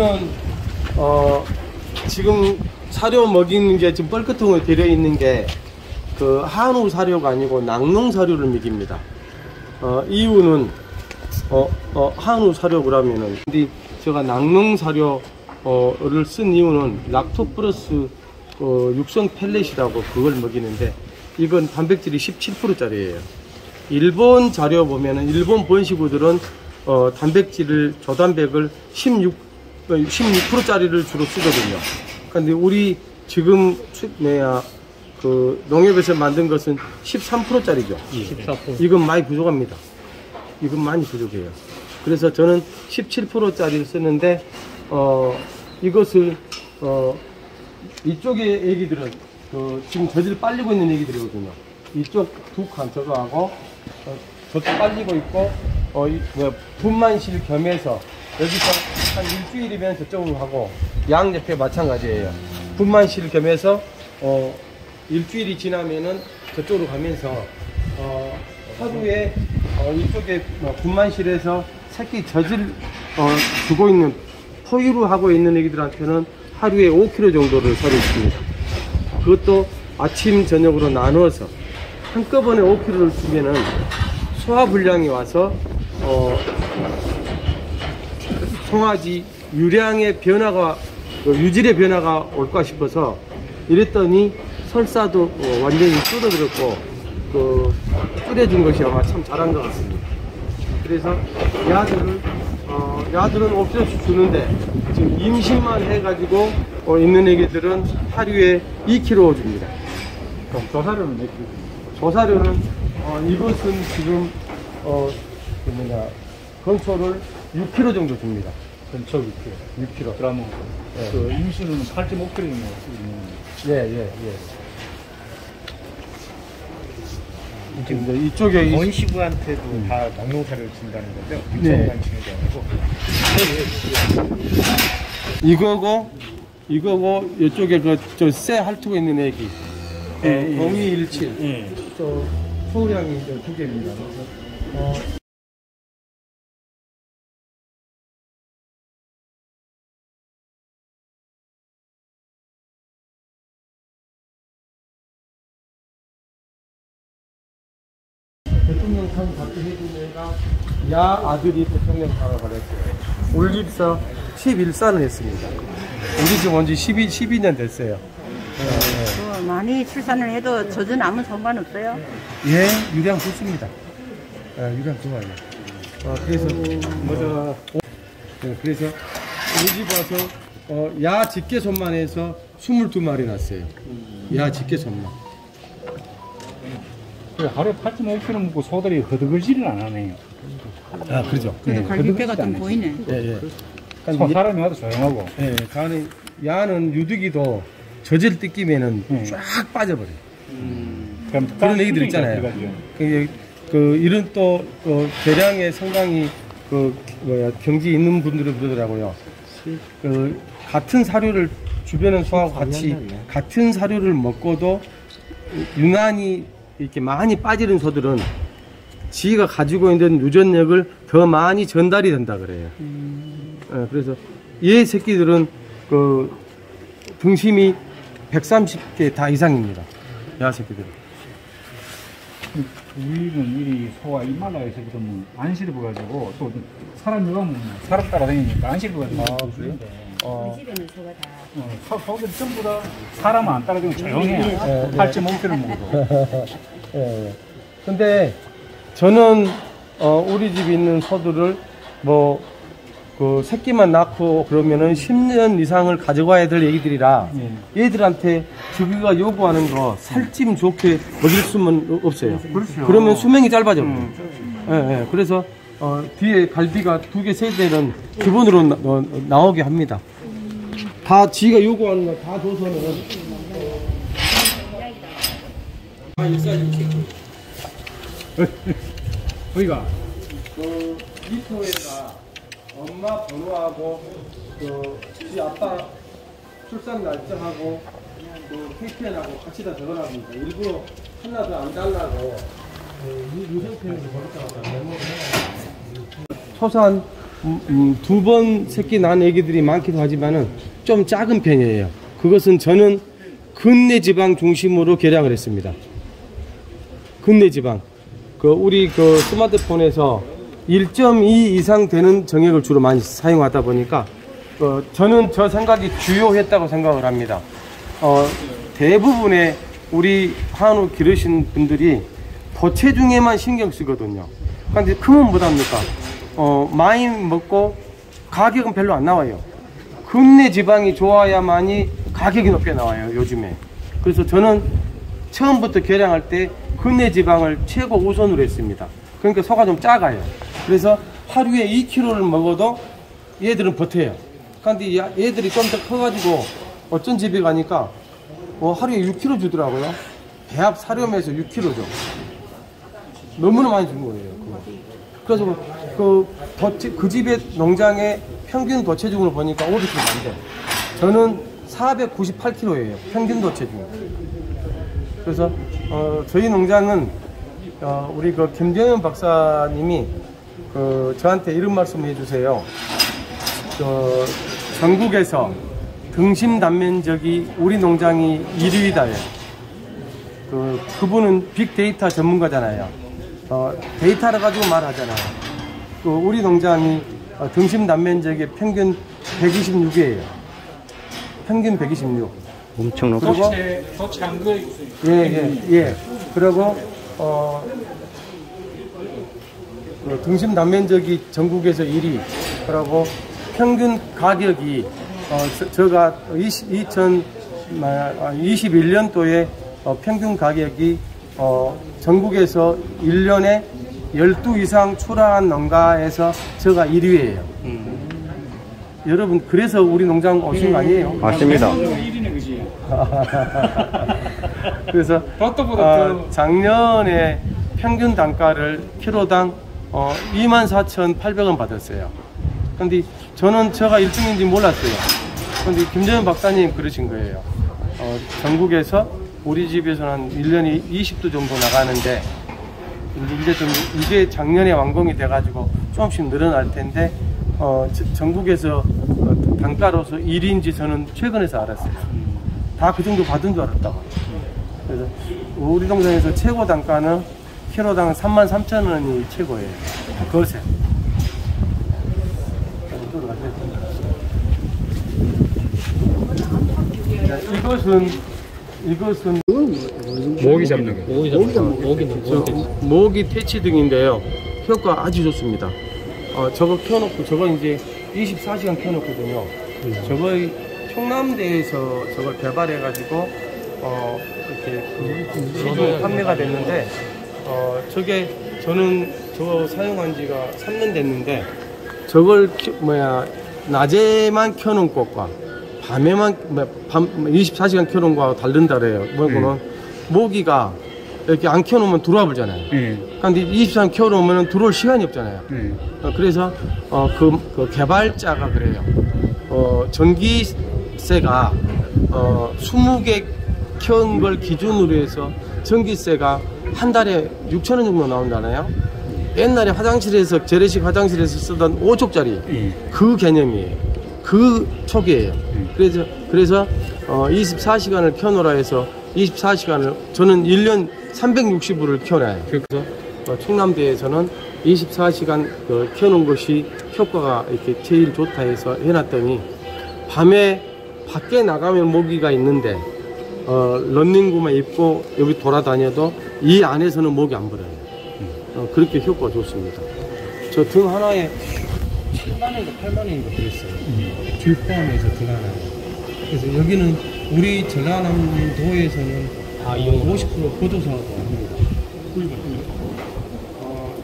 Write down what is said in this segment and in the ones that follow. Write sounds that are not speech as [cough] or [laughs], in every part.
이거는 어 지금 사료 먹이는 게 지금 뻘끗통에 들어 있는 게 그 한우 사료가 아니고 낙농 사료를 먹입니다. 어 이유는 어, 어 한우 사료 그러면은 근데 제가 낙농 사료를 쓴 이유는 락토 플러스 어, 육성 펠렛이라고 그걸 먹이는데 이건 단백질이 17%짜리예요. 일본 자료 보면은 일본 번식우들은 어, 단백질을 저단백을 16 16%짜리를 주로 쓰거든요. 근데 우리 지금 추- 뭐야 그 농협에서 만든 것은 13%짜리죠. 14%. 이건 많이 부족합니다. 이건 많이 부족해요. 그래서 저는 17%짜리를 쓰는데 어 이것을 어 이쪽의 애기들은 그 지금 저질 빨리고 있는 애기들이거든요. 이쪽 두 칸 저거하고 어, 저쪽 빨리고 있고 어 이, 뭐, 분만실 겸해서 여기서 한 일주일이면 저쪽으로 하고 양 옆에 마찬가지예요. 분만실 겸해서 어 일주일이 지나면은 저쪽으로 가면서 어 하루에 어, 이쪽에 뭐 분만실에서 새끼 젖을 어, 두고 있는 포유를 하고 있는 애기들한테는 하루에 5kg 정도를 사료줍니다. 그것도 아침 저녁으로 나누어서 한꺼번에 5kg를 주면은 소화 불량이 와서 어, 송아지 유량의 변화가 그 유질의 변화가 올까 싶어서 이랬더니 설사도 어, 완전히 줄어들었고 그 줄여준 것이 아마 참 잘한 것 같습니다. 그래서 야들을 어, 야들은 옵션없이 주는데 지금 임신만 해가지고 어, 있는 애기들은 하루에 2kg 줍니다. 그럼 조사료는 몇 킬로? 조사료는 어, 이것은 지금 어, 그 뭐냐 건초를 6kg 정도 줍니다. 전처 6킬로. 6kg. 그러면 네. 그 임신은 8.5킬로이네요. 예, 예, 예. 지금 이제 이쪽에 이- 원시부한테도 다 낙농사를 준다는 거죠? 네. 육성만 주는 게 아니고 이거고 이거고 이쪽에 그저쇠 할투가 있는 애기 그 예, 예. 0217 예. 저 소량이 두 개입니다. 어, 야 아들이 대통령상을 받았어요. 올집서 11산을 했습니다. 우리 지금 온지 12, 12년 됐어요. 어, 많이 출산을 해도 젖은 아무 상관없어요. 예, 유량 좋습니다. 예, 유량 좋아요. 어, 그래서, 뭐저, 네, 그래서, 우리 집 와서, 어, 야 집게 손만 해서 22마리 났어요. 야 집게 손만. 그 하루에 8.5킬로 먹고 소들이 허드글지를 안 하네요. 아, 그러죠. 그래도 네, 갈비뼈가 좀안 보이네. 예, 예. 소 그러니까 사람이 와도 조용하고. 예, 간에, 야는 유득이도 젖을 뜯기면은 네. 쫙 빠져버려 요. 그럼 그런 얘기들 있잖아요. 그, 그 이런 또 어, 대량의 성당이 그 뭐야 경지 있는 분들은 그러더라고요. 그 같은 사료를 주변의 소하고 같이 같은 사료를 먹고도 유난히 이렇게 많이 빠지는 소들은 지가 가지고 있는 유전력을 더 많이 전달이 된다 그래요. 예, 그래서 얘 새끼들은 그 등심이 130개 다 이상입니다. 야 새끼들은. 우리는 이 소가 이말라에서부터 뭐 안실을 보가지고 또 사람 들어가면 사람 따라다니니까 안실을 보가지고 아, 아, 그래요? 어, 집에는 소가 다. 어, 소, 소들이 전부 다 사람 안 따라다니고 조용해요. 네, 네. 8.5kg 먹어도. 예, 예. 근데 저는 어, 우리 집에 있는 소들을 뭐 그 새끼만 낳고 그러면은 10년 이상을 가져가야 될 애기들이라 예. 얘들한테 저기가 요구하는 거 살찜 좋게 먹일 수는 없어요. 그렇죠. 그러면 수명이 짧아져. 요 예, 예. 그래서 어, 뒤에 갈비가 두 개, 세 대는 기본으로 나, 어, 나오게 합니다. 다 지가 요구하는 거 다 줘서는 아. [laughs] 거기가 그 미터에다 엄마 번호하고 그지 아빠 출산 날짜하고 그 KPN하고 같이 다 적어놨습니다. 일부러 하나도 안 달라고 그. 초산 음, 두번 새끼 난 애기들이 많기도 하지만은 좀 작은 편이에요. 그것은 저는 근내 지방 중심으로 개량을 했습니다. 근내 지방. 그 우리 그 스마트폰에서 1.2 이상 되는 정액을 주로 많이 사용하다 보니까 어, 저는 저 생각이 주요했다고 생각을 합니다. 어, 대부분의 우리 한우 기르신 분들이 도체중에만 신경 쓰거든요. 근데 크면 뭐답니까? 어, 많이 먹고 가격은 별로 안 나와요. 근내 지방이 좋아야만이 가격이 높게 나와요, 요즘에. 그래서 저는 처음부터 개량할 때 근내 지방을 최고 우선으로 했습니다. 그러니까 소가 좀 작아요. 그래서 하루에 2kg를 먹어도 얘들은 버텨요. 야- 얘들이 좀 더 커가지고 어쩐 집에 가니까 뭐 하루에 6kg 주더라고요. 배합 사료면서 6kg 줘. 너무나 많이 준 거예요. 그거. 그래서 그, 덧- 그 집의 농장의 평균 도체중을 보니까 500kg 안 돼. 저는 498kg예요. 평균 도체중. 그래서 어, 저희 농장은 어, 우리 그 김정현 박사님이 그 저한테 이런 말씀을 해주세요. 그 전국에서 등심 단면적이 우리 농장이 1위다요. 그 그분은 빅데이터 전문가잖아요. 어, 데이터를 가지고 말하잖아요. 그 우리 농장이 어, 등심 단면적의 평균 126이에요. 평균 126. 엄청 높고 도체한 거 있어요. 예, 예, 예. 그리고, 어, 그 등심 단면적이 전국에서 1위. 그리고 평균 가격이, 어, 저, 저가 20, 2021년도에 어, 평균 가격이, 어, 전국에서 1년에 12 이상 출하한 농가에서 저가 1위예요. 여러분, 그래서 우리 농장 오신 거 아니에요? 맞습니다. [laughs] 1위네 그지. 그래서 어, 더 작년에 평균 단가를 키로당 어, 24,800원 받았어요. 근데 저는 제가 1등인지 몰랐어요. 근데 김정현 박사님 그러신 거예요. 어, 전국에서 우리 집에서는 한 1년에 20도 정도 나가는데 이제 좀 이게 작년에 완공이 돼가지고 조금씩 늘어날 텐데 어, 저- 전국에서 어, 단가로서 1위인지 저는 최근에서 알았어요. 다 그 정도 받은 줄 알았다고. 그래서 우리 동장에서 최고 단가는 키로당 3만 3천 원이 최고예요. 거세. 자, 이것은 이것은 모기 잡는 거. 저 모기 퇴치 등인데요. 효과 아주 좋습니다. 어, 저거 켜놓고 저거 이제 24시간 켜놓거든요. 저거 청남대에서 저걸 개발해가지고 어, 이렇게 그 시중 판매가 됐는데 어, 저게 저는 저거 사용한 지가 3년 됐는데 저걸 켜- 뭐야 낮에만 켜놓은 것과 밤에만 뭐, 밤 24시간 켜놓은 거하고 다른다 그래요. 뭐고는 모기가 이렇게 안 켜놓으면 들어와 버잖아요. 예. 근데 24시간 켜놓으면 들어올 시간이 없잖아요. 예. 어, 그래서 어, 그, 그 개발자가 그래요. 어, 전기세가 어, 20개 켠걸 기준으로 해서 전기세가 한 달에 6천 원 정도 나온다나요? 옛날에 화장실에서 재래식 화장실에서 쓰던 5쪽짜리 예. 그 개념이에요. 그 초기예요. 그래서 그래서 어, 24시간을 켜놓으라 해서 24시간을 저는 1년 360일을 켜놔요. 그래서 어, 충남대에서는 24시간 그 켜놓은 것이 효과가 이렇게 제일 좋다 해서 해놨더니 밤에 밖에 나가면 모기가 있는데 어, 런닝구만 입고 여기 돌아다녀도 이 안에서는 모기 안 불어요. 어, 그렇게 효과가 좋습니다. 저 등 하나에 7만원인가 8만원인가 그랬어요. 줄 포함해서 등 하나에. 그래서 여기는 우리 전라남도에서는 다50% 보조사업을 합니다. 어,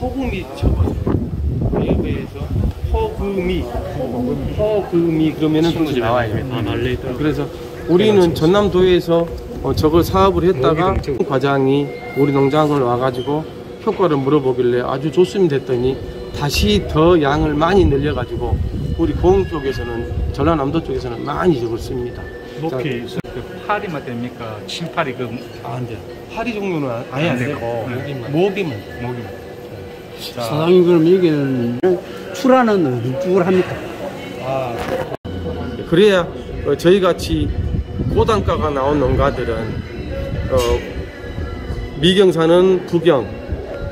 허금이 적어요. 외부에서 허금이, 허금이 그러면은 나와요. 그래서 우리는 전남도에서 어, 저걸 사업을 했다가 과장이 우리 농장을 와가지고 효과를 물어보길래 아주 좋습니다 했더니 다시 더 양을 많이 늘려가지고 우리 고흥 쪽에서는 전라남도 쪽에서는 많이 저걸 씁니다. 높이 그 파리만 됩니까? 침파리 그 아, 안 돼. 파리 종류는 아예 안 안 되고 되고, 네. 모기만. 모기. 사장님 그럼 여기는 출하는 어느 쪽으로 합니까? 그래야 어, 저희 같이 고단가가 나온 농가들은 어, 미경사는 부경,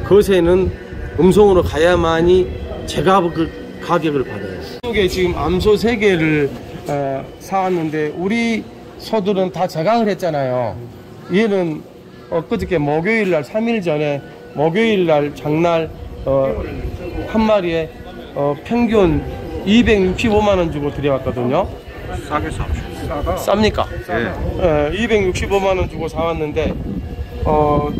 거세는 음성으로 가야만이 제가 그 가격을 받아요. 이쪽에 지금 암소 세 개를 어, 사왔는데 우리 소들은 다 제강을 했잖아요. 얘는 엊그저께 목요일 날 3일 전에 목요일 날 장날 어, 한 마리에 어, 평균 265만 원 주고 들여왔거든요. 싸게 삽시다. 쌉니까? 예. 예, 265만 원 주고 사왔는데 어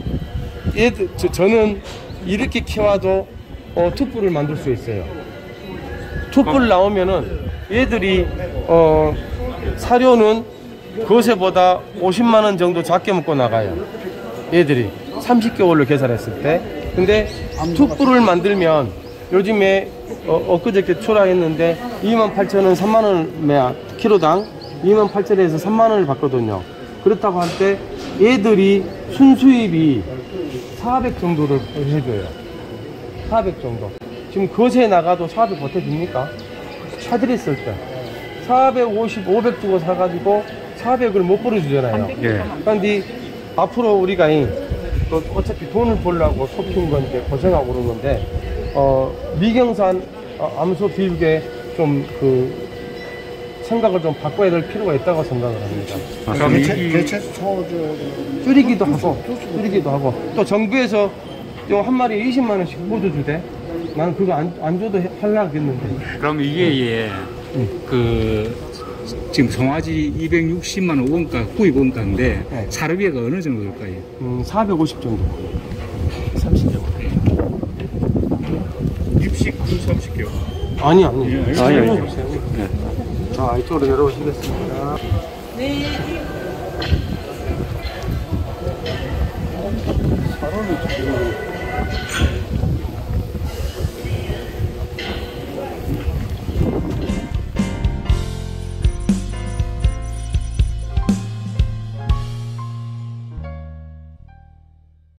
얘들 저, 저는 이렇게 키워도 어, 투뿔을 만들 수 있어요. 투뿔 나오면은 얘들이 어 사료는 거세보다 50만 원 정도 작게 먹고 나가요. 얘들이 30개월로 계산했을 때. 근데 투뿔을 만들면 요즘에 어, 엊그저께 출하했는데 28,000원, 3만 원 매야 키로당 28,000원에서 3만 원을 받거든요. 그렇다고 할 때 얘들이 순수입이 400 정도를 해줘요. 400 정도. 지금 거세 나가도 400 버텨줍니까? 차들이 쓸 때. 450, 500 주고 사가지고 400을 못 벌어주잖아요. 예. 그런데 앞으로 우리가 이, 또 어차피 돈을 벌려고 소핀 건데 고생하고 그런 건데 어, 미경산 어, 암소 비육에 좀 그 생각을 좀 바꿔야 될 필요가 있다고 생각을 합니다. 그럼 이 대체 소주 줄이기도 하고 줄이기도 하고 또 정부에서 요한 마리에 20만 원씩 보조 주대. 나는 그거 안, 안 줘도 해- 할라 했는데 그럼 이게 예, 그 지금 송아지 260만 원 원가 구입 원가인데 네. 사료비가 어느 정도 될까요? 음, 450 정도 30개 입식 삽시게요. 아니 아니 아니, 아니 아니. 아니 자, 이쪽으로 내려오시겠습니다. 네. 음, 바로는 지금.